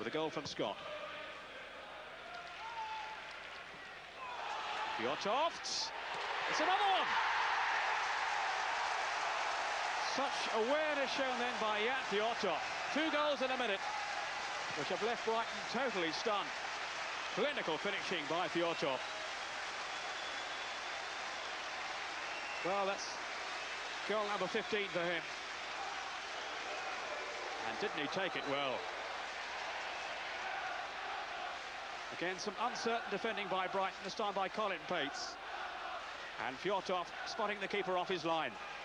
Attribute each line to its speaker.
Speaker 1: with a goal from Scott. Fjortoft. It's another one. Such awareness shown then by Fjortoft. Two goals in a minute, which have left Brighton totally stunned. Clinical finishing by Fjortoft. Well, that's goal number 15 for him. And didn't he take it well? Again, some uncertain defending by Brighton, this time by Colin Pates. And Fjortoft spotting the keeper off his line.